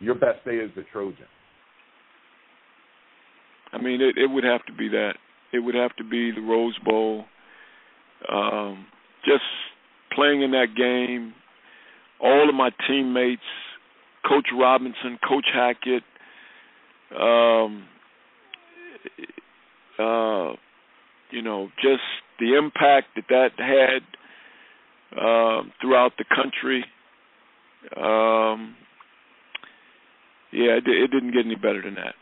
your best day as the Trojan? I mean, it, it would have to be that. It would have to be the Rose Bowl. Um, just playing in that game, all of my teammates, Coach Robinson, Coach Hackett, um, uh, you know, just the impact that that had uh, throughout the country. Um, yeah, it, it didn't get any better than that.